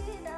te.